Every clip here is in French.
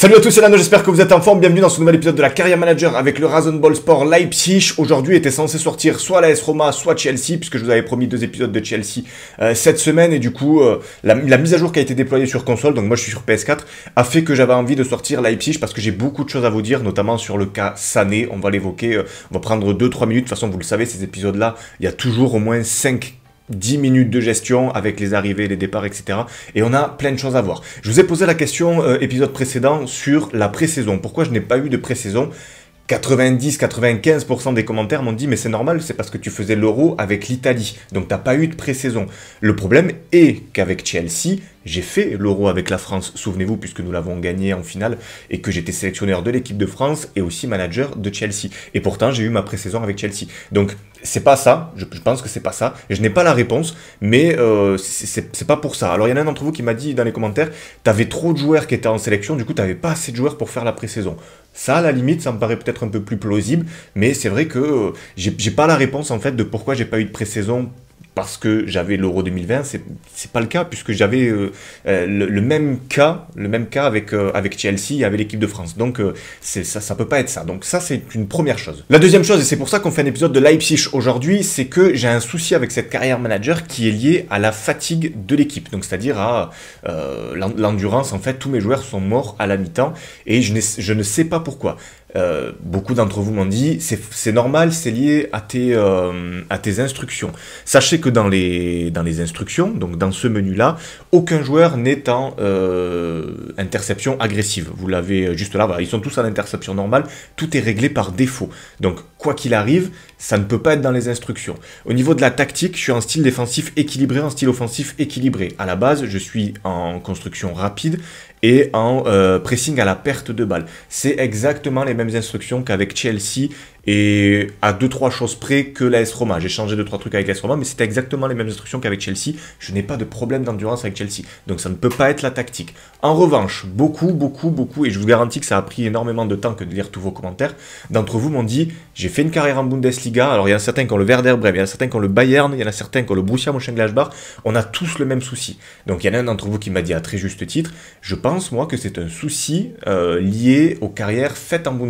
Salut à tous, c'est Lano, j'espère que vous êtes en forme. Bienvenue dans ce nouvel épisode de la Carrière Manager avec le Ball Sport Leipzig. Aujourd'hui était censé sortir soit la S Roma, soit Chelsea, puisque je vous avais promis deux épisodes de Chelsea euh, cette semaine. Et du coup, euh, la, mise à jour qui a été déployée sur console, donc moi je suis sur PS4, a fait que j'avais envie de sortir Leipzig parce que j'ai beaucoup de choses à vous dire, notamment sur le cas Sané. On va l'évoquer, euh, on va prendre 2-3 minutes. De toute façon, vous le savez, ces épisodes-là, il y a toujours au moins 5 10 minutes de gestion avec les arrivées, les départs, etc. Et on a plein de choses à voir. Je vous ai posé la question euh, épisode précédent sur la pré-saison. Pourquoi je n'ai pas eu de pré-saison? 90-95% des commentaires m'ont dit mais c'est normal, c'est parce que tu faisais l'euro avec l'Italie, donc t'as pas eu de pré-saison. Le problème est qu'avec Chelsea, j'ai fait l'euro avec la France, souvenez-vous, puisque nous l'avons gagné en finale, et que j'étais sélectionneur de l'équipe de France et aussi manager de Chelsea. Et pourtant, j'ai eu ma pré-saison avec Chelsea. Donc, c'est pas ça, je, pense que c'est pas ça. Je n'ai pas la réponse, mais euh, c'est pas pour ça. Alors, il y en a un d'entre vous qui m'a dit dans les commentaires, t'avais trop de joueurs qui étaient en sélection, du coup, t'avais pas assez de joueurs pour faire la pré-saison. Ça, à la limite, ça me paraît peut-être un peu plus plausible, mais c'est vrai que euh, j'ai pas la réponse en fait de pourquoi j'ai pas eu de pré-saison parce que j'avais l'Euro 2020, c'est c'est pas le cas puisque j'avais euh, euh, le, même cas, le même cas avec euh, avec Chelsea avec l'équipe de France. Donc c'est ça ça peut pas être ça. Donc ça c'est une première chose. La deuxième chose et c'est pour ça qu'on fait un épisode de Leipzig aujourd'hui, c'est que j'ai un souci avec cette carrière manager qui est lié à la fatigue de l'équipe. Donc c'est-à-dire à, l'endurance en fait, tous mes joueurs sont morts à la mi-temps et je, je ne sais pas pourquoi. Euh, beaucoup d'entre vous m'ont dit, c'est normal, c'est lié à tes, euh, à tes instructions. Sachez que dans les, dans les instructions, donc dans ce menu-là, aucun joueur n'est en euh, interception agressive. Vous l'avez juste là, ils sont tous en interception normale, tout est réglé par défaut. Donc quoi qu'il arrive, ça ne peut pas être dans les instructions. Au niveau de la tactique, je suis en style défensif équilibré, en style offensif équilibré. À la base, je suis en construction rapide et en pressing à la perte de balle. C'est exactement les mêmes instructions qu'avec Chelsea et à deux trois choses près que l'AS Roma. J'ai changé deux trois trucs avec l'AS Roma, mais c'était exactement les mêmes instructions qu'avec Chelsea. Je n'ai pas de problème d'endurance avec Chelsea, donc ça ne peut pas être la tactique. En revanche, beaucoup, beaucoup, beaucoup, et je vous garantis que ça a pris énormément de temps que de lire tous vos commentaires. D'entre vous m'ont dit j'ai fait une carrière en Bundesliga. Alors il y en a certains qui ont le Werder Bremen, il y en a certains qui ont le Bayern, il y en a certains qui ont le Borussia Mönchengladbach. On a tous le même souci. Donc il y en a un d'entre vous qui m'a dit à très juste titre, je pense moi que c'est un souci euh, lié aux carrières faites en Bundesliga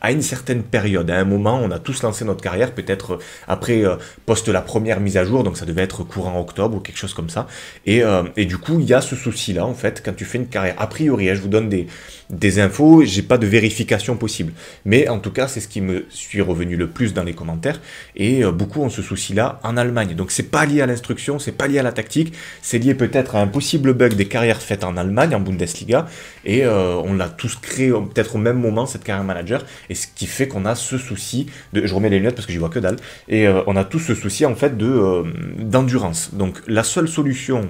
à une certaine période à un moment, on a tous lancé notre carrière, peut-être euh, après, euh, post la première mise à jour, donc ça devait être courant octobre ou quelque chose comme ça. Et, euh, et du coup, il y a ce souci-là, en fait, quand tu fais une carrière. A priori, hein, je vous donne des, des infos, j'ai pas de vérification possible. Mais en tout cas, c'est ce qui me suis revenu le plus dans les commentaires. Et beaucoup ont ce souci-là en Allemagne. Donc c'est pas lié à l'instruction, c'est pas lié à la tactique, c'est lié peut-être à un possible bug des carrières faites en Allemagne, en Bundesliga. Et on l'a tous créé peut-être au même moment, cette carrière manager. Et ce qui fait qu'on a ce souci de, je remets les lunettes parce que j'y vois que dalle, et euh, on a tous ce souci en fait de euh, d'endurance. Donc la seule solution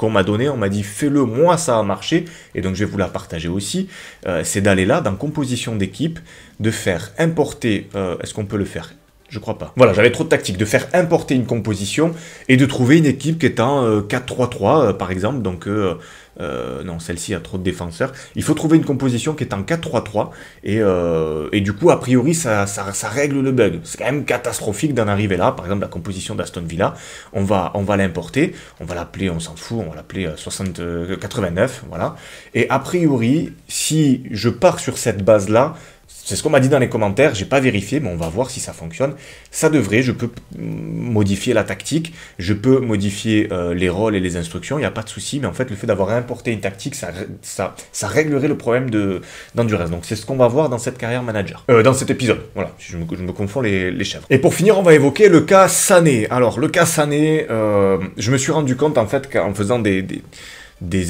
qu'on m'a donnée, on m'a dit fais-le, moi ça a marché, et donc je vais vous la partager aussi, euh, c'est d'aller là dans composition d'équipe, de faire importer, est-ce qu'on peut le faire je crois pas. Voilà, j'avais trop de tactique, de faire importer une composition et de trouver une équipe qui est en 4-3-3 par exemple, donc euh, non, celle-ci a trop de défenseurs. Il faut trouver une composition qui est en 4-3-3. Euh, et, du coup, a priori, ça, règle le bug. C'est quand même catastrophique d'en arriver là. Par exemple, la composition d'Aston Villa, on va, on va l'importer. On va l'appeler, on s'en fout, on va l'appeler 60, euh, 89. Voilà. Et a priori, si je pars sur cette base-là, c'est ce qu'on m'a dit dans les commentaires, j'ai pas vérifié, mais on va voir si ça fonctionne. Ça devrait, je peux modifier la tactique, je peux modifier euh, les rôles et les instructions, il n'y a pas de souci, mais en fait le fait d'avoir importé une tactique, ça, réglerait le problème d'endurance. Donc c'est ce qu'on va voir dans cette carrière manager, euh, dans cet épisode. Voilà, je me, confonds les, les, chèvres. Et pour finir, on va évoquer le cas Sané. Alors le cas Sané, euh, je me suis rendu compte en fait qu'en faisant des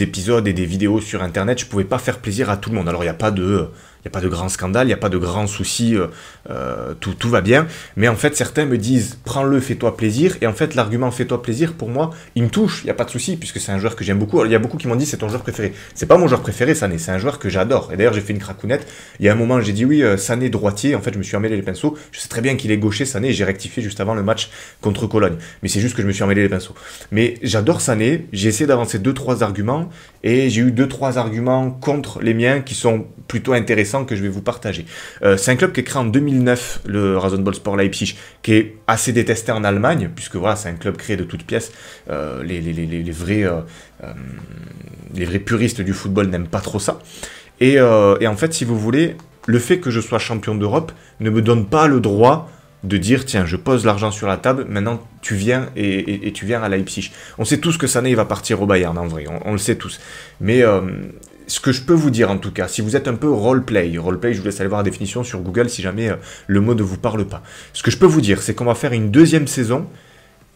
épisodes et des vidéos sur internet, je pouvais pas faire plaisir à tout le monde. Alors il n'y a pas de il n'y a pas de grand scandale, il n'y a pas de grand souci, euh, euh, tout, tout va bien. Mais en fait, certains me disent prends-le, fais-toi plaisir. Et en fait, l'argument fais-toi plaisir, pour moi, il me touche, il n'y a pas de souci, puisque c'est un joueur que j'aime beaucoup. Il y a beaucoup qui m'ont dit c'est ton joueur préféré. C'est pas mon joueur préféré, Sané, c'est un joueur que j'adore. Et d'ailleurs, j'ai fait une cracounette. Il y a un moment, j'ai dit oui, euh, Sané droitier. En fait, je me suis emmêlé les pinceaux. Je sais très bien qu'il est gaucher, Sané, j'ai rectifié juste avant le match contre Cologne. Mais c'est juste que je me suis emmêlé les pinceaux. Mais j'adore Sané, j'ai essayé d'avancer deux, trois arguments, et j'ai eu deux, trois arguments contre les miens qui sont plutôt intéressants que je vais vous partager. Euh, c'est un club qui est créé en 2009, le Rasenball Sport Leipzig, qui est assez détesté en Allemagne, puisque voilà, c'est un club créé de toutes pièces. Euh, les, vrais, euh, les vrais puristes du football n'aiment pas trop ça. Et, en fait, si vous voulez, le fait que je sois champion d'Europe ne me donne pas le droit de dire tiens je pose l'argent sur la table maintenant tu viens et, tu viens à Leipzig on sait tous que Sané va partir au Bayern en vrai on, le sait tous mais ce que je peux vous dire en tout cas si vous êtes un peu roleplay roleplay je vous laisse aller voir la définition sur Google si jamais euh, le mot ne vous parle pas ce que je peux vous dire c'est qu'on va faire une deuxième saison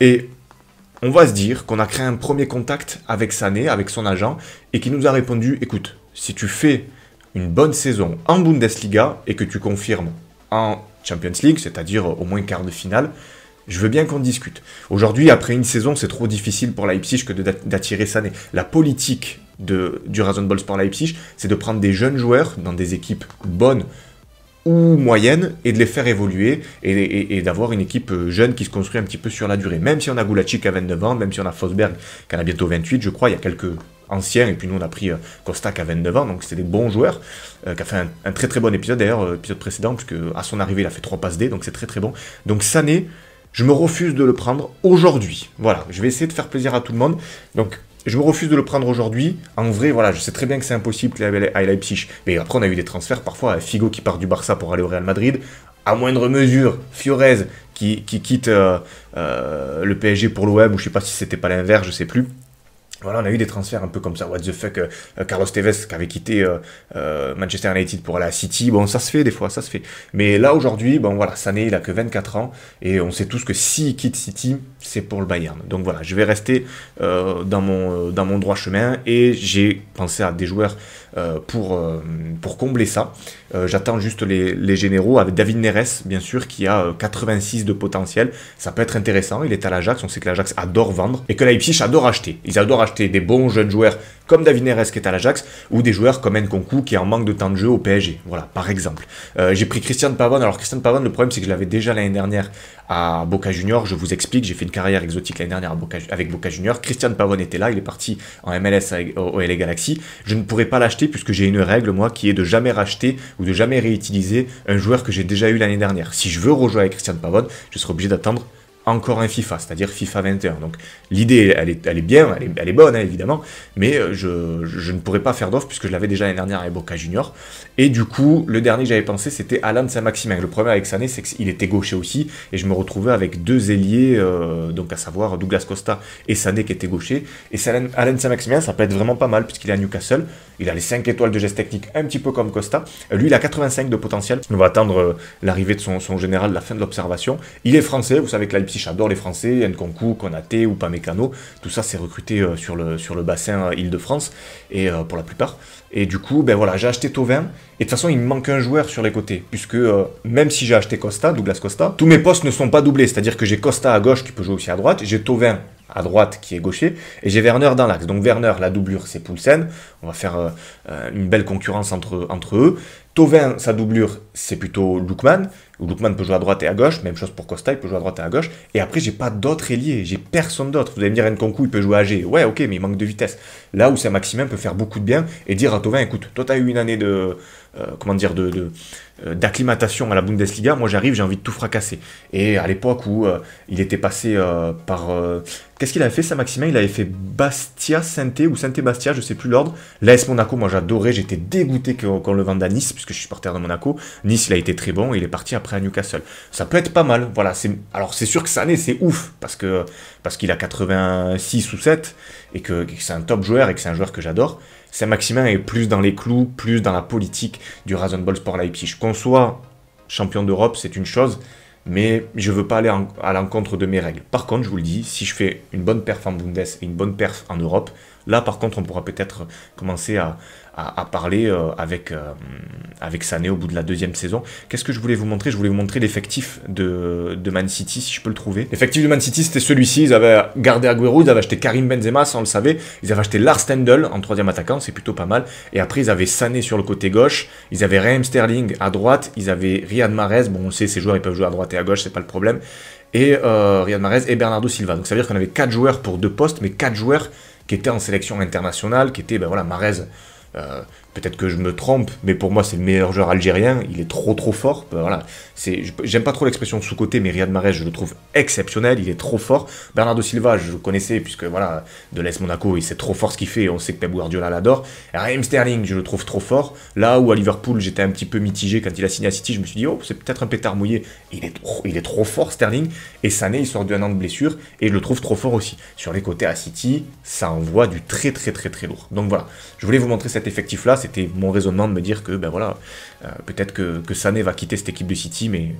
et on va se dire qu'on a créé un premier contact avec Sané avec son agent et qui nous a répondu écoute si tu fais une bonne saison en Bundesliga et que tu confirmes en Champions League, c'est-à-dire au moins quart de finale, je veux bien qu'on discute. Aujourd'hui, après une saison, c'est trop difficile pour Leipzig que d'attirer Sané. La politique de, du Ball Sport Leipzig, c'est de prendre des jeunes joueurs dans des équipes bonnes ou moyennes et de les faire évoluer et, d'avoir une équipe jeune qui se construit un petit peu sur la durée. Même si on a Gulacik à 29 ans, même si on a Fosberg qui en a bientôt 28, je crois, il y a quelques ancien, et puis nous on a pris euh, Kostak à 29 ans, donc c'était des bons joueurs, euh, qui a fait un, très très bon épisode d'ailleurs, euh, épisode précédent, puisque à son arrivée il a fait 3 passes D, donc c'est très très bon. Donc Sané, je me refuse de le prendre aujourd'hui. Voilà, je vais essayer de faire plaisir à tout le monde. Donc je me refuse de le prendre aujourd'hui. En vrai, voilà, je sais très bien que c'est impossible qu'il à Leipzig. Mais après, on a eu des transferts parfois. Figo qui part du Barça pour aller au Real Madrid. À moindre mesure, Fiorez qui, quitte le PSG pour l'OM, ou je sais pas si c'était pas l'inverse, je sais plus. Voilà, on a eu des transferts un peu comme ça. What the fuck, euh, euh, Carlos Tevez qui avait quitté euh, Manchester United pour aller à City. Bon, ça se fait des fois, ça se fait. Mais là aujourd'hui, bon voilà, Sané, il a que 24 ans et on sait tous que s'il quitte City, c'est pour le Bayern. Donc voilà, je vais rester dans mon dans mon droit chemin et j'ai pensé à des joueurs pour pour combler ça. J'attends juste les, généraux avec David Neres, bien sûr, qui a 86 de potentiel. Ça peut être intéressant. Il est à l'Ajax. On sait que l'Ajax adore vendre et que Leipzig adore acheter. Ils adorent acheter des bons jeunes joueurs comme David Neres qui est à l'Ajax, ou des joueurs comme Nkonku qui est en manque de temps de jeu au PSG. Voilà, par exemple. Euh, j'ai pris Christian Pavon. Alors Christian Pavon, le problème c'est que je l'avais déjà l'année dernière à Boca Junior. Je vous explique, j'ai fait une carrière exotique l'année dernière avec Boca Junior. Christian Pavon était là, il est parti en MLS au LA Galaxy. Je ne pourrais pas l'acheter puisque j'ai une règle, moi, qui est de jamais racheter ou de jamais réutiliser un joueur que j'ai déjà eu l'année dernière. Si je veux rejouer avec Christian Pavon, je serai obligé d'attendre encore un FIFA, c'est-à-dire FIFA 21. Donc l'idée, elle est, bien, elle est, bonne, hein, évidemment, mais euh, je, ne pourrais pas faire d'offre puisque je l'avais déjà l'année dernière avec Boca Junior. Et du coup, le dernier que j'avais pensé, c'était Alan Saint-Maximin. Le problème avec Sané, c'est qu'il était gaucher aussi, et je me retrouvais avec deux ailiers, euh, donc à savoir Douglas Costa et Sané qui étaient gauchers. Et Alan Saint-Maximin, ça peut être vraiment pas mal puisqu'il est à Newcastle. Il a les 5 étoiles de geste technique, un petit peu comme Costa. Euh, lui, il a 85 de potentiel. On va attendre l'arrivée de son, son général, la fin de l'observation. Il est français, vous savez que Leipzig adore les Français, Nkonku, Konaté ou Pamecano, tout ça c'est recruté euh, sur, le, sur le bassin euh, Île-de-France, et euh, pour la plupart. Et du coup, ben voilà, j'ai acheté Tovin, et de toute façon il me manque un joueur sur les côtés, puisque même si j'ai acheté Costa, Douglas Costa, tous mes postes ne sont pas doublés, c'est-à-dire que j'ai Costa à gauche qui peut jouer aussi à droite, j'ai Tovin à droite qui est gaucher, et j'ai Werner dans l'axe. Donc Werner, la doublure, c'est Poulsen. On va faire une belle concurrence entre, entre eux. Tovin, sa doublure, c'est plutôt Lukman. Lukman peut jouer à droite et à gauche, même chose pour Costa, il peut jouer à droite et à gauche. Et après, j'ai pas d'autres ailiers, j'ai personne d'autre. Vous allez me dire, Nkonku, il peut jouer à G. Ouais, ok, mais il manque de vitesse. Là où Saint-Maximin peut faire beaucoup de bien et dire à Tovin, écoute, toi, tu as eu une année de, euh, comment dire, de, euh, d'acclimatation à la Bundesliga, moi j'arrive, j'ai envie de tout fracasser. Et à l'époque où euh, il était passé par... Qu'est-ce qu'il avait fait, Saint-Maximin Il avait fait Bastia, saint ou saint Bastia, je sais plus l'ordre. L'AS Monaco, moi j'adorais, j'étais dégoûté qu'on le vende à Nice, puisque je suis supporter de Monaco. Nice, il a été très bon, il est parti après à Newcastle. Ça peut être pas mal, voilà. Alors c'est sûr que Sané, c'est ouf, parce que parce qu'il a 86 ou 7, et que c'est un top joueur, et que c'est un joueur que j'adore. Saint-Maximin est plus dans les clous, plus dans la politique du Rasenball Sport Leipzig. Qu'on soit champion d'Europe, c'est une chose, mais je ne veux pas aller à l'encontre de mes règles. Par contre, je vous le dis, si je fais une bonne perf en Bundes et une bonne perf en Europe, là par contre, on pourra peut-être commencer à, parler euh, avec, euh, avec Sané au bout de la deuxième saison. Qu'est-ce que je voulais vous montrer? Je voulais vous montrer l'effectif de, de, Man City, si je peux le trouver. L'effectif de Man City, c'était celui-ci. Ils avaient gardé Aguero, ils avaient acheté Karim Benzema, ça on le savait. Ils avaient acheté Lars Stendel en troisième attaquant, c'est plutôt pas mal. Et après, ils avaient Sané sur le côté gauche. Ils avaient Raheem Sterling à droite. Ils avaient Riyad Mahrez. Bon, on sait, ces joueurs, ils peuvent jouer à droite et à gauche, c'est pas le problème. Et euh, Riyad Mahrez et Bernardo Silva. Donc ça veut dire qu'on avait quatre joueurs pour deux postes, mais quatre joueurs qui étaient en sélection internationale, qui étaient, ben voilà, Mahrez, euh, Peut-être que je me trompe, mais pour moi, c'est le meilleur joueur algérien. Il est trop, trop fort. Ben, voilà. J'aime pas trop l'expression sous-côté, mais Riyad Mahrez, je le trouve exceptionnel. Il est trop fort. Bernardo Silva, je le connaissais, puisque voilà, de l'Est Monaco, il sait trop fort ce qu'il fait. On sait que Pep Guardiola l'adore. Raheem Sterling, je le trouve trop fort. Là où à Liverpool, j'étais un petit peu mitigé quand il a signé à City, je me suis dit, oh, c'est peut-être un pétard mouillé. Il est trop, il est trop fort, Sterling. Et Sané, il sort d'un an de blessure. Et je le trouve trop fort aussi. Sur les côtés à City, ça envoie du très, très, très, très lourd. Donc voilà. Je voulais vous montrer cet effectif-là. C'était mon raisonnement de me dire que ben voilà, euh, peut-être que, que, Sané va quitter cette équipe de City, mais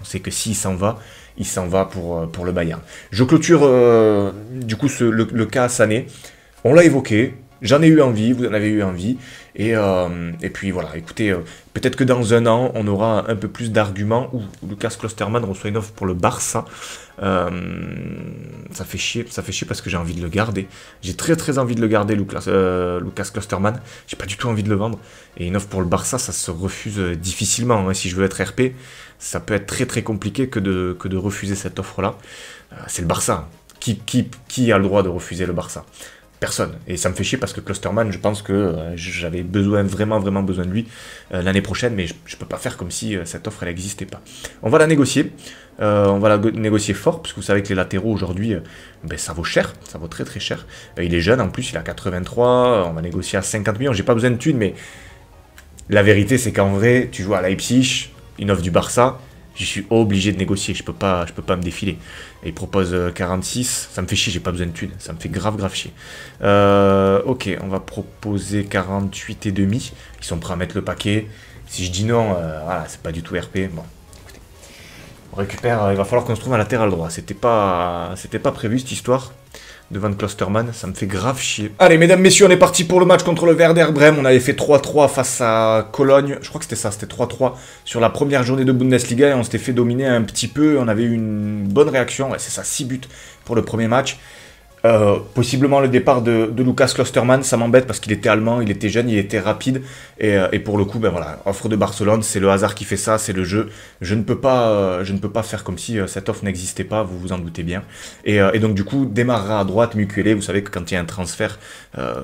on sait que s'il s'en va, il s'en va pour, euh, le Bayern. Je clôture euh, du coup le, le, cas Sané. On l'a évoqué, j'en ai eu envie, vous en avez eu envie. Et, et puis voilà, écoutez, peut-être que dans un an, on aura un peu plus d'arguments où Lucas Klosterman reçoit une offre pour le Barça. Euh, ça fait chier, ça fait chier parce que j'ai envie de le garder. J'ai très très envie de le garder, Lucas, euh, Lucas Klosterman. J'ai pas du tout envie de le vendre. Et une offre pour le Barça, ça se refuse difficilement. Hein. Si je veux être RP, ça peut être très très compliqué que de, que de refuser cette offre-là. Euh, c'est le Barça. Qui, qui, qui a le droit de refuser le Barça? Personne. Et ça me fait chier parce que Clusterman, je pense que euh, j'avais besoin, vraiment, vraiment besoin de lui euh, l'année prochaine, mais je, ne peux pas faire comme si euh, cette offre, elle n'existait pas. On va la négocier. on va la négocier fort, parce que vous savez que les latéraux aujourd'hui, ben, ça vaut cher, ça vaut très très cher. il est jeune en plus, il a 83, on va négocier à 50 millions. J'ai pas besoin de thunes, mais la vérité, c'est qu'en vrai, tu joues à Leipzig, une offre du Barça, je suis obligé de négocier, je peux pas, je peux pas me défiler. Et il propose 46, ça me fait chier, j'ai pas besoin de thunes, ça me fait grave grave chier. Euh, ok, on va proposer 48 et demi, ils sont prêts à mettre le paquet. Si je dis non, euh, voilà, c'est pas du tout RP. Bon, écoutez, on récupère, euh, il va falloir qu'on se trouve un latéral droit. C'était pas, c'était pas prévu cette histoire de Van Klosterman, ça me fait grave chier. Allez, mesdames, messieurs, on est parti pour le match contre le Werder Brême. On avait fait 3-3 face à Cologne. Je crois que c'était ça, c'était 3-3 sur la première journée de Bundesliga et on s'était fait dominer un petit peu. On avait eu une bonne réaction. Ouais, c'est ça, 6 buts pour le premier match. Euh, possiblement le départ de, Lucas Klosterman, ça m'embête parce qu'il était allemand, il était jeune, il était rapide. Et, euh, pour le coup, ben voilà, offre de Barcelone, c'est le hasard qui fait ça, c'est le jeu. Je ne peux pas, euh, je ne peux pas faire comme si cette offre n'existait pas, vous vous en doutez bien. Et, donc du coup, démarrera à droite, Mukuele. Vous savez que quand il y a un transfert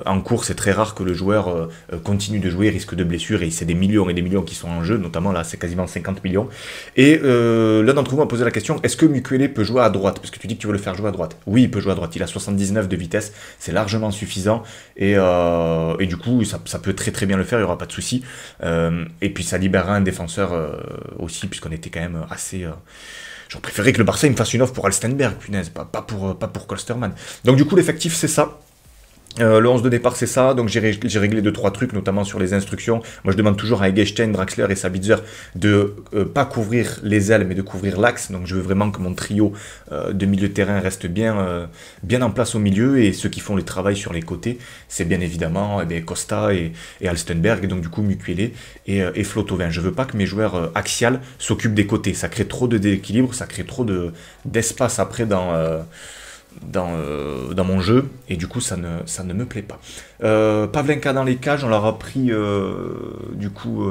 en cours, c'est très rare que le joueur continue de jouer, risque de blessure. Et c'est des millions et des millions qui sont en jeu, notamment là, c'est quasiment 50 millions. Et l'un d'entre vous m'a posé la question est-ce que Mukuele peut jouer à droite? Parce que tu dis que tu veux le faire jouer à droite. Oui, il peut jouer à droite. Il a 79 de vitesse, c'est largement suffisant. Et, euh, du coup, ça, peut très très bien le faire, il n'y aura pas de souci. Euh, et puis ça libérera un défenseur euh, aussi, puisqu'on était quand même assez... J'aurais préféré que le Barça me fasse une offre pour Alstenberg, punaise, pas, pour, pas. Donc du coup, l'effectif, c'est ça. Euh, le 11 de départ, c'est ça. Donc, j'ai réglé deux, trois trucs, notamment sur les instructions. Moi, je demande toujours à Egestein, Draxler et Sabitzer de euh, pas couvrir les ailes, mais de couvrir l'axe. Donc, je veux vraiment que mon trio euh, de milieu de terrain reste bien, bien en place au milieu. Et ceux qui font le travail sur les côtés, c'est bien évidemment eh Costa et, Alstenberg, et donc du coup Mukwele et, et Flotovin. Je veux pas que mes joueurs axiales s'occupent des côtés. Ça crée trop de déséquilibre, ça crée trop d'espace après dans dans, euh, dans mon jeu, et du coup ça ne, ça ne me plaît pas. Euh, Pavlenka dans les cages, on leur a pris euh, du coup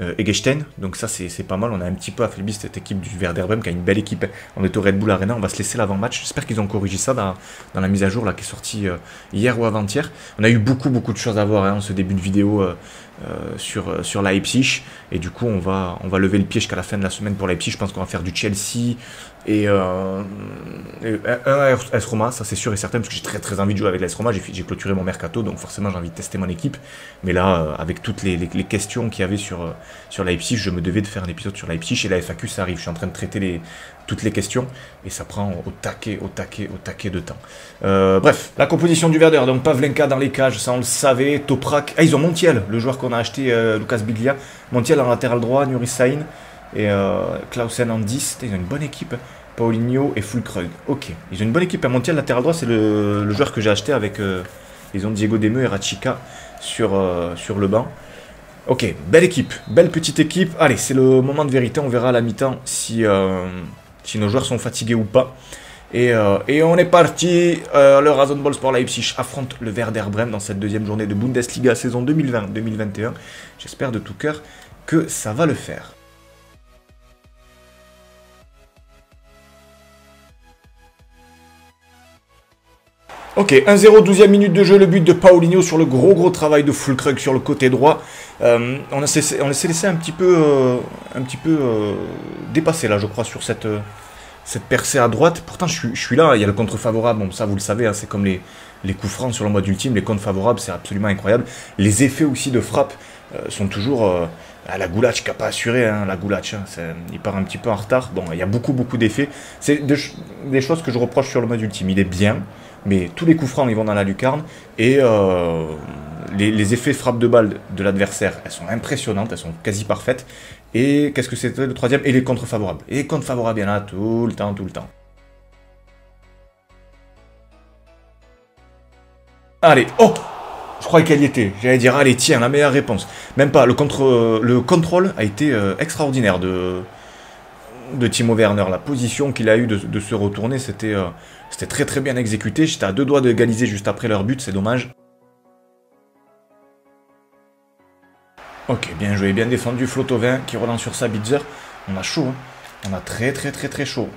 euh, Egestein, donc ça c'est pas mal, on a un petit peu affaibli cette équipe du Werder qui a une belle équipe, on est au Red Bull Arena, on va se laisser l'avant-match, j'espère qu'ils ont corrigé ça dans, dans, la mise à jour là qui est sortie hier ou avant-hier. On a eu beaucoup beaucoup de choses à voir hein, en ce début de vidéo sur, sur Leipzig, et du coup on va, on va lever le pied jusqu'à la fin de la semaine pour Leipzig, je pense qu'on va faire du Chelsea, et, euh, un AS Roma, ça c'est sûr et certain, parce que j'ai très très envie de jouer avec l'AS Roma, j'ai clôturé mon mercato, donc forcément j'ai envie de tester mon équipe. Mais là, euh, avec toutes les, questions qu'il y avait sur, euh, sur Leipzig, je me devais de faire un épisode sur Leipzig, et la FAQ ça arrive, je suis en train de traiter toutes les questions, et ça prend au taquet, au taquet, au taquet de temps. Euh, bref, la composition du Verder, donc Pavlenka dans les cages, ça on le savait, Toprak, ah ils ont Montiel, le joueur qu'on a acheté, Lucas Biglia, Montiel en latéral droit, Nuri Sain, et euh, Clausen en 10. Ils ont une bonne équipe. Paulinho et Fulkrug. Ok. Ils ont une bonne équipe. À Montiel, latéral droit, c'est le, joueur que j'ai acheté avec. Euh, ils ont Diego Demeu et Rachika sur, euh, sur le banc. Ok, belle équipe, belle petite équipe. Allez, c'est le moment de vérité. On verra à la mi-temps si, euh, si nos joueurs sont fatigués ou pas. Et, et on est parti. le Razon Ball Sport Leipzig affronte le Werder Bremen dans cette deuxième journée de Bundesliga saison 2020-2021. J'espère de tout cœur que ça va le faire. Ok, 1-0, 12e minute de jeu, le but de Paulinho sur le gros gros travail de Fulkrug sur le côté droit. Euh, on, s'est laissé un petit peu, euh, un petit peu euh, dépassé là, je crois, sur cette, cette percée à droite. Pourtant, je suis, là, il y a le contre favorable, bon, ça vous le savez, hein, c'est comme les, les coups francs sur le mode ultime, les contre favorables, c'est absolument incroyable. Les effets aussi de frappe sont toujours... à la Goulach qui n'a pas assuré, hein, la Goulach, hein, il part un petit peu en retard. Bon, il y a beaucoup beaucoup d'effets. C'est des choses que je reproche sur le mode ultime. Il est bien, mais tous les coups francs ils vont dans la lucarne et euh, les, effets frappe de balle de l'adversaire, elles sont impressionnantes, elles sont quasi parfaites. Et qu'est-ce que c'était le troisième? Et les contre favorables. Et les contre favorables, il y en a tout le temps, tout le temps. Allez, oh Je croyais qu'elle y était. J'allais dire, allez, tiens, la meilleure réponse. Même pas, le, contre, le contrôle a été euh, extraordinaire de, de Timo Werner. La position qu'il a eu de, se retourner, c'était euh, c'était très très bien exécuté. J'étais à deux doigts de égaliser juste après leur but, c'est dommage. Ok, bien joué, bien défendu. Flotovin qui relance sur sa Bitzer. On a chaud, hein. on a très très très très chaud.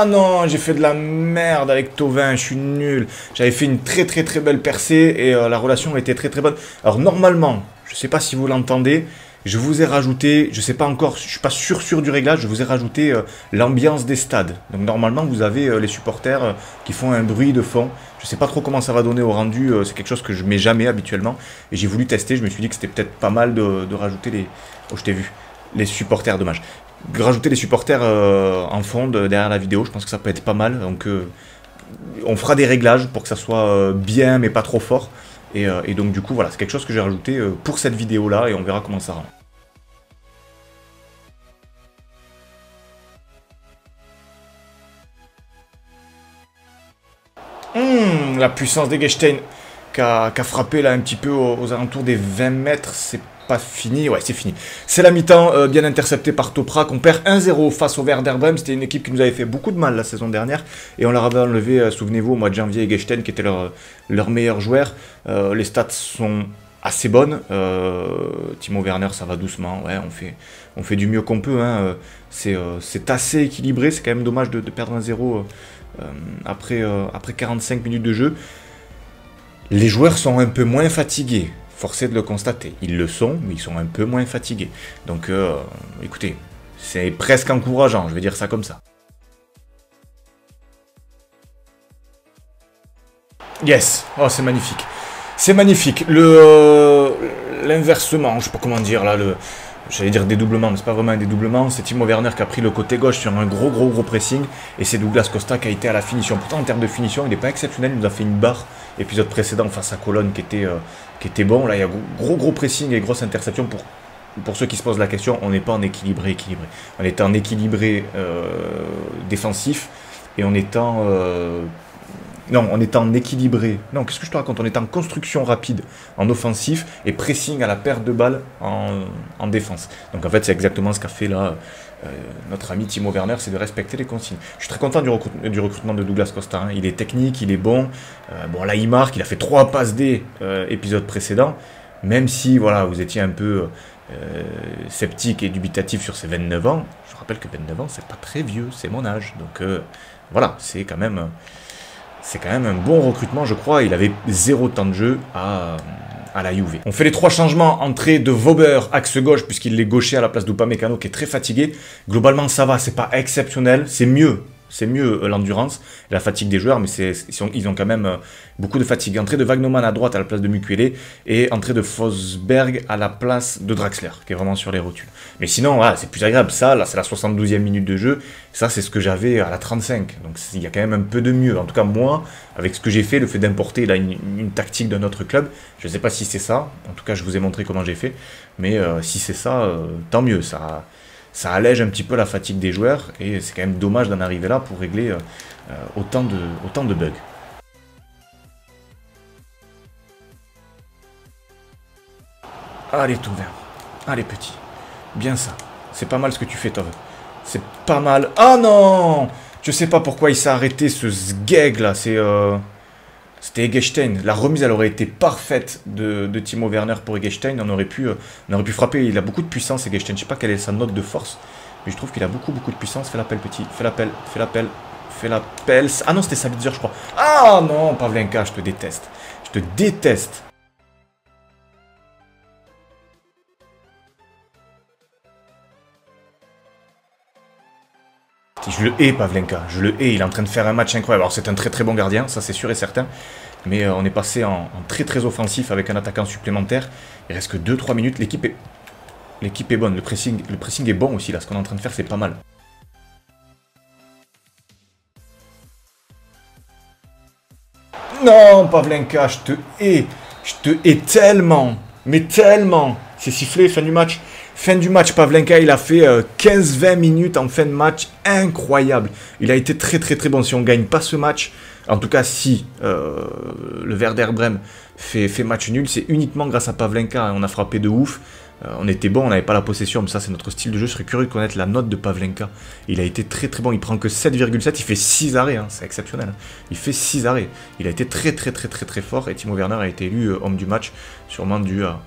Ah non, j'ai fait de la merde avec Tovin, je suis nul. J'avais fait une très très très belle percée et euh, la relation était très très bonne. Alors normalement, je ne sais pas si vous l'entendez, je vous ai rajouté, je ne sais pas encore, je suis pas sûr sûr du réglage, je vous ai rajouté euh, l'ambiance des stades. Donc normalement vous avez euh, les supporters qui font un bruit de fond. Je ne sais pas trop comment ça va donner au rendu, c'est quelque chose que je mets jamais habituellement. Et j'ai voulu tester, je me suis dit que c'était peut-être pas mal de, de, rajouter les... Oh je t'ai vu, les supporters, dommage rajouter les supporters euh, en fond derrière la vidéo, je pense que ça peut être pas mal. Donc euh, on fera des réglages pour que ça soit euh, bien mais pas trop fort. Et, donc du coup voilà, c'est quelque chose que j'ai rajouté pour cette vidéo là et on verra comment ça rend. Hum, la puissance des Gestein qui a, frappé là un petit peu aux, aux alentours des 20 mètres, c'est pas fini. Ouais, c'est fini. C'est la mi-temps, euh, bien intercepté par Toprak. On perd 1-0 face au Werder Bremen. C'était une équipe qui nous avait fait beaucoup de mal la saison dernière. Et on leur avait enlevé, euh, souvenez-vous, au mois de janvier, Gechten, qui était leur, leur meilleur joueur. Euh, les stats sont assez bonnes. Timo Werner, ça va doucement. Ouais, on fait, on fait du mieux qu'on peut. Hein. C'est assez équilibré. C'est quand même dommage de, de perdre un 0 après, après 45 minutes de jeu. Les joueurs sont un peu moins fatigués forcé de le constater. Ils le sont, mais ils sont un peu moins fatigués. Donc, euh, écoutez, c'est presque encourageant, je vais dire ça comme ça. Yes, oh c'est magnifique. C'est magnifique. Le euh, l'inversement, je sais pas comment dire là, le j'allais dire dédoublement, mais c'est pas vraiment un dédoublement. C'est Timo Werner qui a pris le côté gauche sur un gros gros gros pressing et c'est Douglas Costa qui a été à la finition. Pourtant en termes de finition, il n'est pas exceptionnel. Il nous a fait une barre épisode précédent face à Colonne qui était euh, qui était bon. Là, il y a gros gros pressing et grosse interception pour pour ceux qui se posent la question, on n'est pas en équilibré équilibré. On est en équilibré euh, défensif et on est en euh, non, on est en équilibré. Non, qu'est-ce que je te raconte? On est en construction rapide en offensif et pressing à la perte de balle en, défense. Donc en fait, c'est exactement ce qu'a fait là euh, notre ami Timo Werner, c'est de respecter les consignes. Je suis très content du, recrutement de Douglas Costa. Hein. Il est technique, il est bon. Euh, bon, là, il marque. Il a fait trois passes D euh, épisode précédent. Même si, voilà, vous étiez un peu sceptique et dubitatif sur ses 29 ans. Je rappelle que 29 ans, c'est pas très vieux, c'est mon âge. Donc voilà, c'est quand même c'est quand même un bon recrutement, je crois. Il avait zéro temps de jeu à, la Juve. On fait les trois changements. Entrée de Vauber, axe gauche, puisqu'il est gaucher à la place d'Upamecano, qui est très fatigué. Globalement, ça va, c'est pas exceptionnel. C'est mieux c'est mieux euh, l'endurance, la fatigue des joueurs, mais ils ont quand même euh, beaucoup de fatigue. Entrée de Wagnoman à droite à la place de Mukwele et entrée de Fosberg à la place de Draxler, qui est vraiment sur les rotules. Mais sinon, c'est plus agréable. Ça, là, c'est la 72e minute de jeu. Ça, c'est ce que j'avais à la 35. Donc, il y a quand même un peu de mieux. En tout cas, moi, avec ce que j'ai fait, le fait d'importer une, tactique d'un autre club, je ne sais pas si c'est ça. En tout cas, je vous ai montré comment j'ai fait. Mais euh, si c'est ça, tant mieux. Ça ça allège un petit peu la fatigue des joueurs et c'est quand même dommage d'en arriver là pour régler euh, euh, autant, de, bugs. Allez tout vert. Allez petit. Bien ça. C'est pas mal ce que tu fais Tove. C'est pas mal. Oh non Je sais pas pourquoi il s'est arrêté ce zgeg là. C'est... Euh... C'était Egestein. La remise, elle aurait été parfaite de, Timo Werner pour Egestein. On aurait, pu, on aurait pu frapper. Il a beaucoup de puissance, Egestein. Je sais pas quelle est sa note de force. Mais je trouve qu'il a beaucoup, beaucoup de puissance. Fais l'appel, petit. Fais l'appel. Fais l'appel. Fais l'appel. Ah non, c'était Sabitzer, je crois. Ah non, Pavlenka, je te déteste. Je te déteste. Je le hais, Pavlenka. Je le hais. Il est en train de faire un match incroyable. Alors, c'est un très très bon gardien, ça c'est sûr et certain. Mais euh, on est passé en, très très offensif avec un attaquant supplémentaire. Il reste que 2-3 minutes. L'équipe est... Bonne. Le pressing, le pressing est bon aussi. Là, ce qu'on est en train de faire, c'est pas mal. Non, Pavlenka, je te hais. Je te hais tellement. Mais tellement. C'est sifflé, fin du match. Fin du match, Pavlenka, il a fait 15-20 euh, minutes en fin de match. Incroyable. Il a été très très très bon. Si on gagne pas ce match, en tout cas si euh, le Werder Brême fait, match nul, c'est uniquement grâce à Pavlenka. On a frappé de ouf. Euh, on était bon, on n'avait pas la possession, mais ça c'est notre style de jeu. Je serais curieux de connaître la note de Pavlenka. Il a été très très bon, il prend que 7,7, il fait 6 arrêts, hein. c'est exceptionnel. Il fait 6 arrêts. Il a été très très très très très fort et Timo Werner a été élu homme du match, sûrement dû à,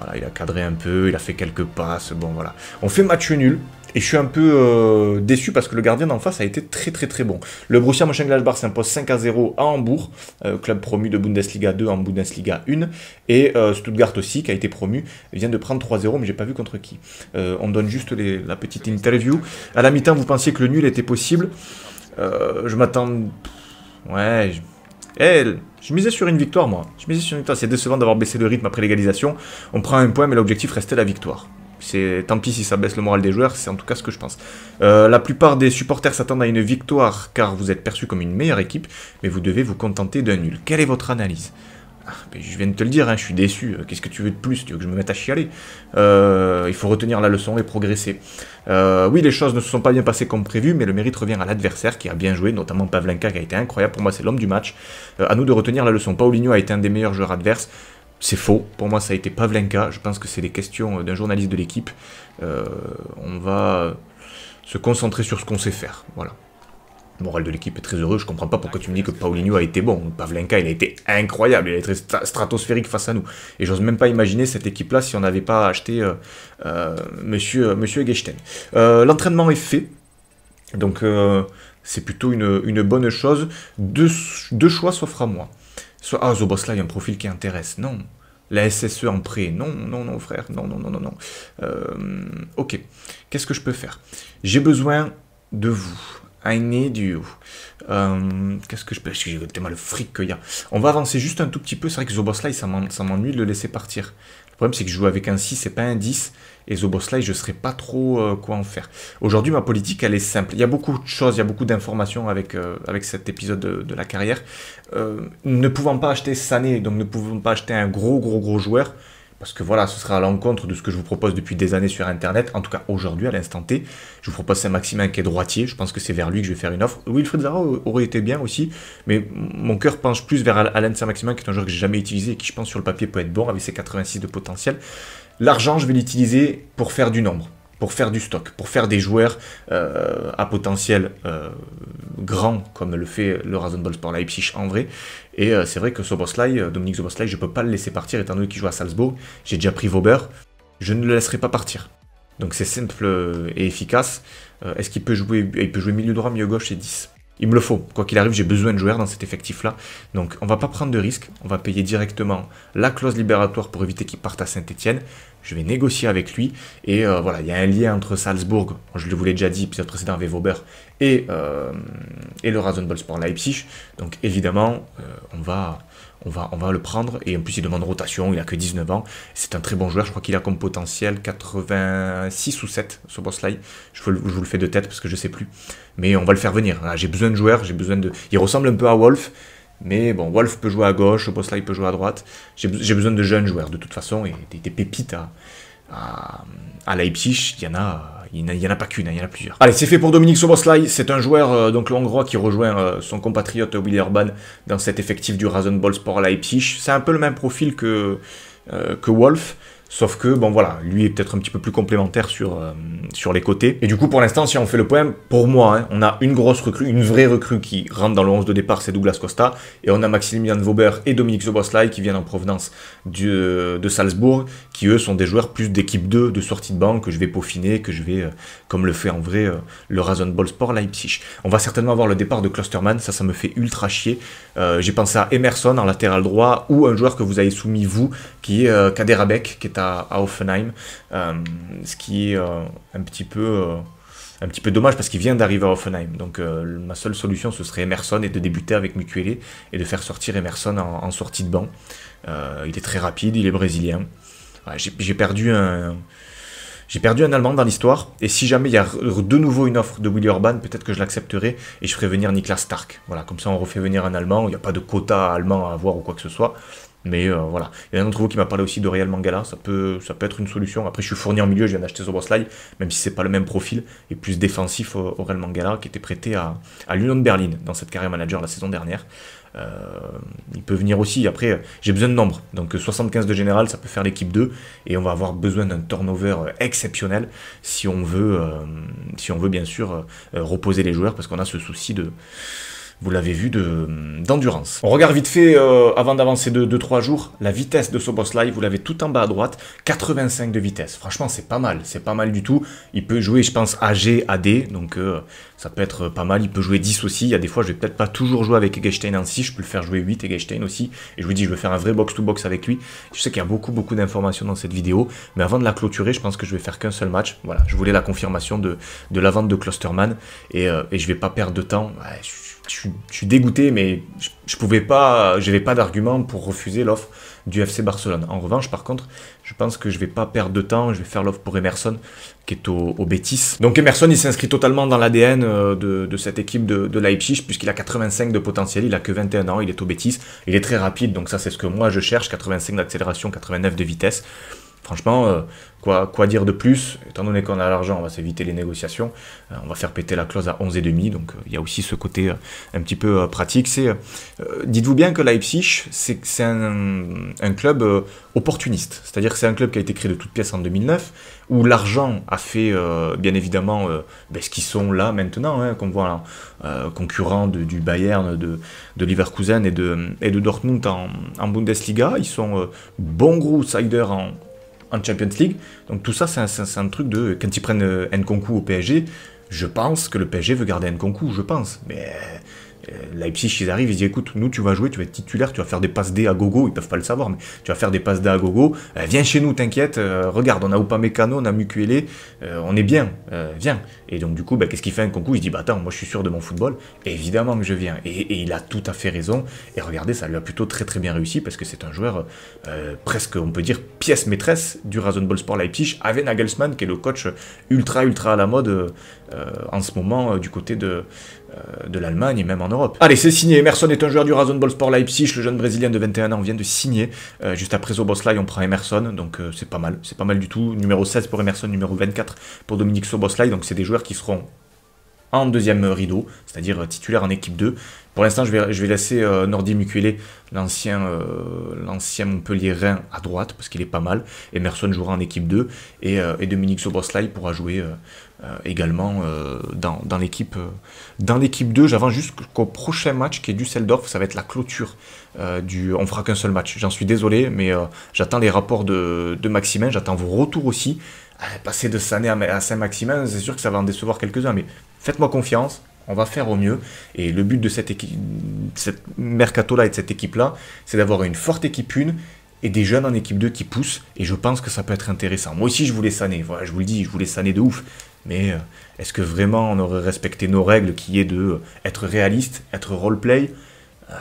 voilà, il a cadré un peu, il a fait quelques passes, bon voilà. On fait match nul, et je suis un peu euh, déçu parce que le gardien d'en face a été très très très bon. Le Borussia Mönchengladbach s'impose 5 à 0 à Hambourg, euh, club promu de Bundesliga 2 en Bundesliga 1. Et euh, Stuttgart aussi, qui a été promu, vient de prendre 3-0, mais j'ai pas vu contre qui. on donne juste la petite interview. À la mi-temps, vous pensiez que le nul était possible. je m'attends... Ouais... Eh, je misais sur une victoire, moi. Je misais sur une victoire. C'est décevant d'avoir baissé le rythme après l'égalisation. On prend un point, mais l'objectif restait la victoire. C'est tant pis si ça baisse le moral des joueurs, c'est en tout cas ce que je pense. Euh, la plupart des supporters s'attendent à une victoire car vous êtes perçu comme une meilleure équipe, mais vous devez vous contenter d'un nul. Quelle est votre analyse? Ah, je viens de te le dire, hein, je suis déçu. Qu'est-ce que tu veux de plus? Tu veux que je me mette à chialer? Euh, Il faut retenir la leçon et progresser. Euh, oui, les choses ne se sont pas bien passées comme prévu, mais le mérite revient à l'adversaire qui a bien joué, notamment Pavlenka qui a été incroyable. Pour moi, c'est l'homme du match. Euh, à nous de retenir la leçon. Paulinho a été un des meilleurs joueurs adverses. C'est faux. Pour moi, ça a été Pavlenka. Je pense que c'est des questions d'un journaliste de l'équipe. on va se concentrer sur ce qu'on sait faire. Voilà. Le moral de l'équipe est très heureux. Je comprends pas pourquoi tu me dis que Paulinho a été bon. Pavlenka, il a été incroyable. Il a été stratosphérique face à nous. Et j'ose même pas imaginer cette équipe-là si on n'avait pas acheté euh, euh, Monsieur, Monsieur euh, L'entraînement est fait. Donc, c'est plutôt une, bonne chose. Deux, choix s'offrent à moi. Soit, ah, Zoboslai, un profil qui intéresse. Non. La SSE en prêt. Non, non, non, frère. Non, non, non, non, non. ok. Qu'est-ce que je peux faire? J'ai besoin de vous. I need you. Euh, qu'est-ce que je peux... J'ai tellement le fric qu'il y a. On va avancer juste un tout petit peu. C'est vrai que Zoboslai, ça m'ennuie de le laisser partir. Le problème, c'est que je joue avec un 6 et pas un 10. Et Zoboslai, je ne saurais pas trop euh, quoi en faire. Aujourd'hui, ma politique, elle est simple. Il y a beaucoup de choses, il y a beaucoup d'informations avec, euh, avec cet épisode de, de la carrière. ne pouvant pas acheter Sané, donc ne pouvant pas acheter un gros, gros, gros joueur, parce que voilà, ce sera à l'encontre de ce que je vous propose depuis des années sur Internet, en tout cas aujourd'hui, à l'instant T. Je vous propose Saint-Maximin qui est droitier, je pense que c'est vers lui que je vais faire une offre. Wilfried Zara aurait été bien aussi, mais mon cœur penche plus vers Alain Saint-Maximin, qui est un joueur que j'ai jamais utilisé et qui, je pense, sur le papier peut être bon, avec ses 86 de potentiel. L'argent, je vais l'utiliser pour faire du nombre pour faire du stock, pour faire des joueurs euh, à potentiel euh, grand, comme le fait le Rasenball Sport Leipzig en vrai. Et euh, c'est vrai que Soboslai, Dominique Soboslai, je ne peux pas le laisser partir étant donné qu'il joue à Salzbourg. J'ai déjà pris Vauber, je ne le laisserai pas partir. Donc c'est simple et efficace. Est-ce qu'il peut jouer Il peut jouer milieu droit, milieu gauche, c'est 10. Il me le faut. Quoi qu'il arrive, j'ai besoin de joueurs dans cet effectif-là. Donc on va pas prendre de risques. On va payer directement la clause libératoire pour éviter qu'il parte à Saint-Etienne. Je vais négocier avec lui. Et euh, voilà, il y a un lien entre Salzbourg, je le vous l'ai déjà dit, épisode précédent avec et, euh, et le Rasenball Sport Leipzig. Donc évidemment, euh, on va on va, le prendre. Et en plus, il demande rotation, il a que 19 ans. C'est un très bon joueur, je crois qu'il a comme potentiel 86 ou 7 sur Bosley. Je, je vous le fais de tête parce que je sais plus. Mais on va le faire venir. J'ai besoin de joueurs, j'ai besoin de. Il ressemble un peu à Wolf. Mais bon, Wolf peut jouer à gauche, Bosley peut jouer à droite. J'ai besoin de jeunes joueurs de toute façon et des, pépites à, à, à Leipzig. Il y en a il n'y en, a pas qu'une, hein, il y en a plusieurs. Allez, c'est fait pour Dominique Soboslai. C'est un joueur, euh, donc hongrois, qui rejoint euh, son compatriote Willy Urban dans cet effectif du Rasenball Sport Leipzig. C'est un peu le même profil que, euh, que Wolf. Sauf que, bon voilà, lui est peut-être un petit peu plus complémentaire sur, euh, sur les côtés. Et du coup, pour l'instant, si on fait le point, pour moi, hein, on a une grosse recrue, une vraie recrue qui rentre dans le 11 de départ, c'est Douglas Costa. Et on a Maximilian Vauber et Dominique Zoboslai qui viennent en provenance de Salzbourg, qui eux sont des joueurs plus d'équipe 2, de sortie de banque, que je vais peaufiner, que je vais, euh, comme le fait en vrai euh, le Ball Sport Leipzig. On va certainement avoir le départ de Clusterman, ça, ça me fait ultra chier. J'ai pensé à Emerson en latéral droit, ou un joueur que vous avez soumis, vous, qui est Kaderabek, qui est à, Offenheim, euh, ce qui est euh, un petit peu euh, un petit peu dommage parce qu'il vient d'arriver à Offenheim. Donc ma seule solution ce serait Emerson et de débuter avec Mukwele et de faire sortir Emerson en, sortie de banc. il est très rapide, il est brésilien. J'ai perdu un j'ai perdu un Allemand dans l'histoire, et si jamais il y a de nouveau une offre de Willy Orban, peut-être que je l'accepterai, et je ferai venir Niklas Stark. Voilà, comme ça on refait venir un Allemand, il n'y a pas de quota allemand à avoir ou quoi que ce soit. Mais euh, voilà. Il y a un d'entre vous qui m'a parlé aussi de Real Mangala, ça peut, ça peut être une solution. Après, je suis fourni en milieu, je viens d'acheter Zoboslai, même si c'est pas le même profil, et plus défensif au, Real Mangala, qui était prêté à, à l'Union de Berlin dans cette carrière manager la saison dernière. Euh, il peut venir aussi, après, j'ai besoin de nombre. Donc 75 de général, ça peut faire l'équipe 2, et on va avoir besoin d'un turnover exceptionnel si on veut, euh, si on veut bien sûr reposer les joueurs, parce qu'on a ce souci de vous l'avez vu, d'endurance. on regarde vite fait, euh, avant d'avancer de 2-3 jours, la vitesse de Soboslai, vous l'avez tout en bas à droite, 85 de vitesse. Franchement, c'est pas mal, c'est pas mal du tout. Il peut jouer, je pense, AG, AD, donc euh, ça peut être pas mal. Il peut jouer 10 aussi. Il y a des fois, je vais peut-être pas toujours jouer avec Egestein en 6, je peux le faire jouer 8 Egestein aussi. Et je vous dis, je vais faire un vrai box-to-box avec lui. Je sais qu'il y a beaucoup, beaucoup d'informations dans cette vidéo, mais avant de la clôturer, je pense que je vais faire qu'un seul match. Voilà, je voulais la confirmation de, de la vente de Clusterman, et, euh, et je vais pas perdre de temps. Ouais, je, suis dégoûté, mais je, pouvais pas, j'avais pas d'argument pour refuser l'offre du FC Barcelone. En revanche, par contre, je pense que je vais pas perdre de temps, je vais faire l'offre pour Emerson, qui est au, au. Donc Emerson, il s'inscrit totalement dans l'ADN euh, de, cette équipe de, Leipzig, puisqu'il a 85 de potentiel, il a que 21 ans, il est au Betis, il est très rapide, donc ça c'est ce que moi je cherche, 85 d'accélération, 89 de vitesse. Franchement, euh, quoi, quoi dire de plus Étant donné qu'on a l'argent, on va s'éviter les négociations. Euh, on va faire péter la clause à 11,5. Donc euh, il y a aussi ce côté un petit peu pratique. C'est, dites-vous bien que Leipzig, c'est, un, club opportuniste. C'est-à-dire que c'est un club qui a été créé de toutes pièces en 2009, où l'argent a fait bien évidemment ben, ce qu'ils sont là maintenant, hein, qu'on voit concurrents du Bayern, de, de Leverkusen et de, Dortmund en, en Bundesliga. Ils sont bons gros outsiders en en Champions League. Donc tout ça, c'est un, truc de... Quand ils prennent euh, Nkunku au PSG, je pense que le PSG veut garder Nkunku, je pense. Mais Leipzig, ils arrivent, ils disent écoute, nous tu vas jouer, tu vas être titulaire, tu vas faire des passes D à gogo, ils peuvent pas le savoir, mais tu vas faire des passes D à gogo, euh, viens chez nous, t'inquiète, euh, regarde, on a Upamecano, on a Mukuele, on est bien, viens. Et donc du coup, bah, qu'est-ce qu'il fait un concours Il se dit bah attends, moi je suis sûr de mon football, évidemment que je viens. Et, il a tout à fait raison, et regardez, ça lui a plutôt très très bien réussi, parce que c'est un joueur presque, on peut dire, pièce maîtresse du Rasenball Sport Leipzig, avec Nagelsmann, qui est le coach ultra ultra à la mode en ce moment du côté de, de l'Allemagne et même en Europe. Allez, c'est signé. Emerson est un joueur du Ball Sport Leipzig. Le jeune Brésilien de 21 ans vient de signer. Euh, juste après Soboslai, on prend Emerson. Donc euh, c'est pas mal. C'est pas mal du tout. Numéro 16 pour Emerson, numéro 24 pour Dominique Soboslai. Donc c'est des joueurs qui seront en deuxième rideau, c'est-à-dire titulaire en équipe 2. Pour l'instant, je vais, laisser euh, Nordi Mukwele, l'ancien euh, Montpellierin, à droite, parce qu'il est pas mal. Emerson jouera en équipe 2, et, et Dominique Soboslai pourra jouer euh, également euh, dans, dans l'équipe dans l'équipe 2. J'avance jusqu'au prochain match qui est Düsseldorf, ça va être la clôture euh, du. On fera qu'un seul match. J'en suis désolé, mais j'attends les rapports de, de Maximin, j'attends vos retours aussi. passer de Sané à Saint-Maximin, c'est sûr que ça va en décevoir quelques-uns, mais faites-moi confiance, on va faire au mieux. Et le but de cette, cette mercato-là et de cette équipe-là, c'est d'avoir une forte équipe 1 et des jeunes en équipe 2 qui poussent, et je pense que ça peut être intéressant. Moi aussi, je voulais Sané, voilà, je vous le dis, je voulais Sané de ouf, mais euh, est-ce que vraiment on aurait respecté nos règles qui est de euh, être réaliste, être roleplay, euh,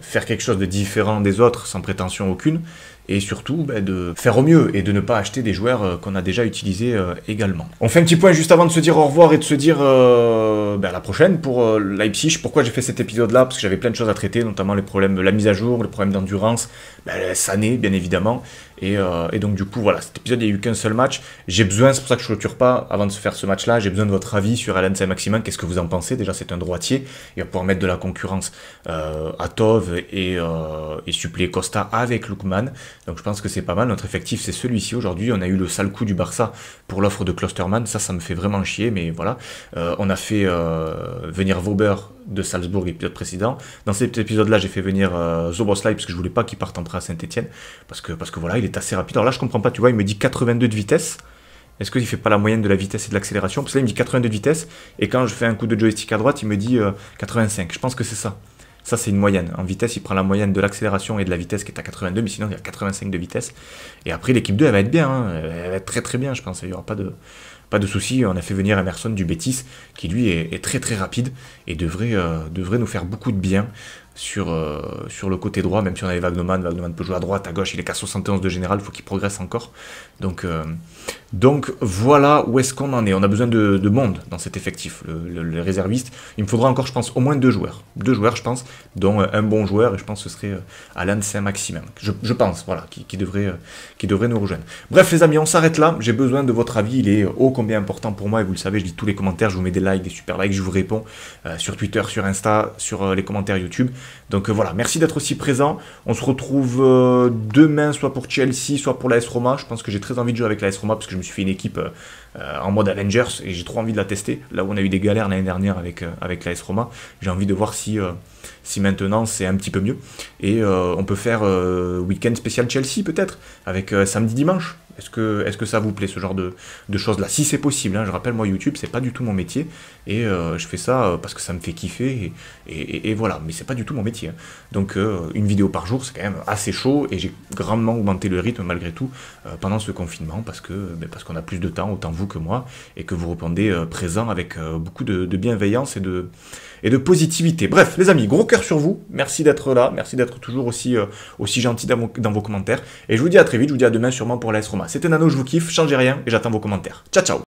faire quelque chose de différent des autres sans prétention aucune et surtout bah, de faire au mieux et de ne pas acheter des joueurs euh, qu'on a déjà utilisés euh, également. On fait un petit point juste avant de se dire au revoir et de se dire euh, bah, à la prochaine pour Leipzig. Pourquoi j'ai fait cet épisode là Parce que j'avais plein de choses à traiter, notamment les problèmes la mise à jour, les problèmes d'endurance, bah, Sané bien évidemment. Et, donc du coup voilà, cet épisode il n'y a eu qu'un seul match. J'ai besoin, c'est pour ça que je clôture pas avant de se faire ce match là, j'ai besoin de votre avis sur Alan Saint-Maximin, qu'est-ce que vous en pensez? Déjà c'est un droitier, il va pouvoir mettre de la concurrence à Tov et, et suppléer Costa avec Lukman. Donc je pense que c'est pas mal. Notre effectif, c'est celui-ci aujourd'hui. On a eu le sale coup du Barça pour l'offre de Klosterman. Ça, ça me fait vraiment chier, mais voilà. Euh, on a fait euh, venir Vauber de Salzbourg, l'épisode précédent. Dans cet épisode-là, j'ai fait venir euh, Zoboslai parce que je voulais pas qu'il parte en prêt à Saint-Etienne. Parce que, parce que voilà, il est assez rapide. Alors là, je comprends pas. Tu vois, il me dit 82 de vitesse. Est-ce qu'il fait pas la moyenne de la vitesse et de l'accélération? Parce que là, il me dit 82 de vitesse. Et quand je fais un coup de joystick à droite, il me dit 85. Je pense que c'est ça. Ça, c'est une moyenne. En vitesse, il prend la moyenne de l'accélération et de la vitesse qui est à 82, mais sinon, il y a 85 de vitesse. Et après, l'équipe 2, elle va être bien. Hein. Elle va être très très bien, je pense. Il n'y aura pas de, pas de souci. On a fait venir Emerson du Betis, qui lui est, très très rapide et devrait, euh, nous faire beaucoup de bien sur, euh, sur le côté droit, même si on avait Wagnoman, Wagnoman peut jouer à droite, à gauche, il est qu'à 71 de général, il faut qu'il progresse encore. Donc, euh, donc voilà où est-ce qu'on en est. On a besoin de, monde dans cet effectif, le, réserviste. Il me faudra encore, je pense, au moins deux joueurs. Deux joueurs, je pense, dont un bon joueur, et je pense que ce serait euh, Alan Saint-Maximin. Je, pense, voilà, qui, devrait, nous rejoindre. Bref, les amis, on s'arrête là. J'ai besoin de votre avis. Il est ô combien important pour moi, et vous le savez, je lis tous les commentaires, je vous mets des likes, des super likes, je vous réponds sur Twitter, sur Insta, sur les commentaires YouTube. Donc euh, voilà, merci d'être aussi présent. On se retrouve euh, demain, soit pour Chelsea, soit pour l'AS Roma. Je pense que j'ai très envie de jouer avec l'AS Roma parce que je me suis fait une équipe euh, en mode Avengers et j'ai trop envie de la tester. Là où on a eu des galères l'année dernière avec, avec l'AS Roma, j'ai envie de voir si, si maintenant c'est un petit peu mieux. Et on peut faire week-end spécial Chelsea peut-être, avec samedi-dimanche. Est-ce que, est que ça vous plaît, ce genre de, choses-là? Si c'est possible, hein, je rappelle, moi, YouTube, c'est pas du tout mon métier, et euh, je fais ça euh, parce que ça me fait kiffer, et, voilà, mais c'est pas du tout mon métier. Hein. Donc, euh, une vidéo par jour, c'est quand même assez chaud, et j'ai grandement augmenté le rythme, malgré tout, pendant ce confinement, parce ben, parce qu'on a plus de temps, autant vous que moi, et que vous répondez présent avec beaucoup de, bienveillance et de, positivité. Bref, les amis, gros cœur sur vous, merci d'être là, merci d'être toujours aussi, aussi gentil dans, dans, vos commentaires, et je vous dis à très vite, je vous dis à demain sûrement pour l'AS Roma. C'était Nano, je vous kiffe, changez rien et j'attends vos commentaires. Ciao ciao